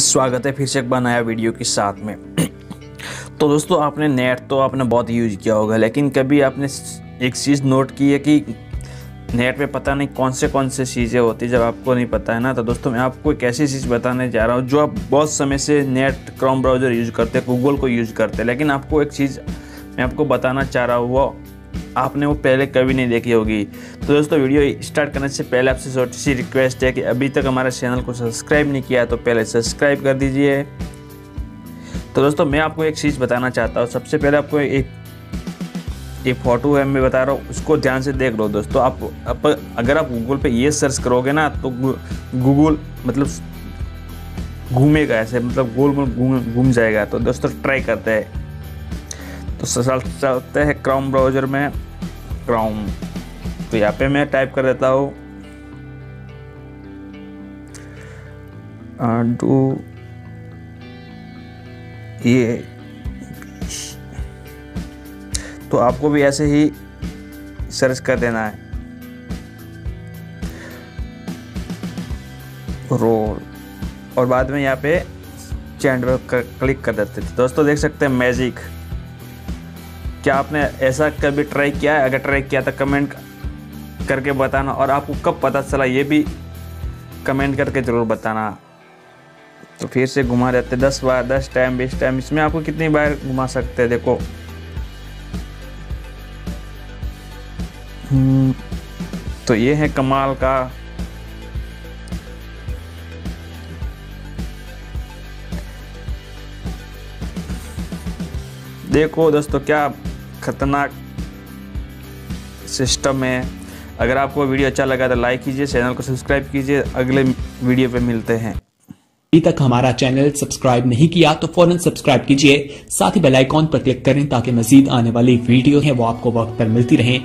स्वागत है फिर से एक बार नया वीडियो के साथ में। तो दोस्तों, आपने नेट तो आपने बहुत यूज़ किया होगा, लेकिन कभी आपने एक चीज़ नोट की है कि नेट पे पता नहीं कौन से कौन से चीज़ें होती जब आपको नहीं पता है ना? तो दोस्तों, मैं आपको एक ऐसी चीज़ बताने जा रहा हूँ, जो आप बहुत समय से नेट क्रोम ब्राउज़र यूज़ करते हैं गूगल को यूज़ करते हैं, लेकिन आपको एक चीज़ मैं आपको बताना चाह रहा हूँ, वो आपने वो पहले कभी नहीं देखी होगी। तो दोस्तों वीडियो स्टार्ट करने से पहले आपसे छोटी सी रिक्वेस्ट है कि अभी तक हमारे चैनल को सब्सक्राइब नहीं किया तो पहले सब्सक्राइब कर दीजिए। तो दोस्तों मैं आपको एक चीज़ बताना चाहता हूँ। सबसे पहले आपको एक ये फ़ोटो है मैं बता रहा हूँ उसको ध्यान से देख लो दोस्तों। आप, आप अगर आप गूगल पे ये सर्च करोगे ना तो गूगल मतलब घूमेगा ऐसे मतलब गोल गोल घूम जाएगा। तो दोस्तों ट्राई करते हैं। तो चलते हैं क्राउम ब्राउज़र में। क्राउम तो यहाँ पे मैं टाइप कर देता हूँ। डू ये। तो आपको भी ऐसे ही सर्च कर देना है। रोल और बाद में यहाँ पे चैंड पर क्लिक कर देते थे दोस्तों देख सकते हैं मैजिक क्या आपने ऐसा कभी ट्राई किया है? अगर ट्राई किया तो कमेंट करके बताना और आपको कब पता चला ये भी कमेंट करके ज़रूर बताना। तो फिर से घुमा देते दस बार दस टाइम बीस टाइम इसमें आपको कितनी बार घुमा सकते हैं? देखो। हम्म, तो ये है कमाल का। देखो दोस्तों क्या खतरनाक सिस्टम है। अगर आपको वीडियो अच्छा लगा तो लाइक कीजिए चैनल को सब्सक्राइब कीजिए। अगले वीडियो पे मिलते हैं। अभी तक हमारा चैनल सब्सक्राइब नहीं किया तो फ़ौरन सब्सक्राइब कीजिए। साथ ही बेल आइकॉन पर क्लिक करें ताकि मजीद आने वाली वीडियो है, वो आपको वक्त पर मिलती रहे।